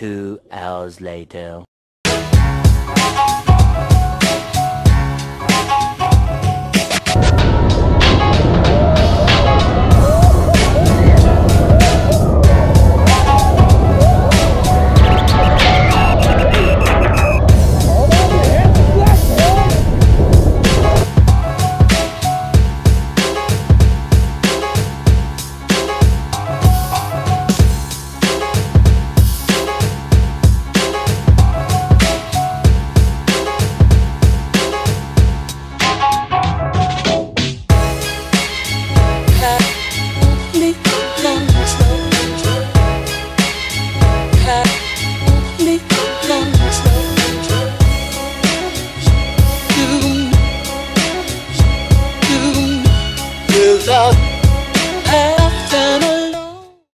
Two hours later. Without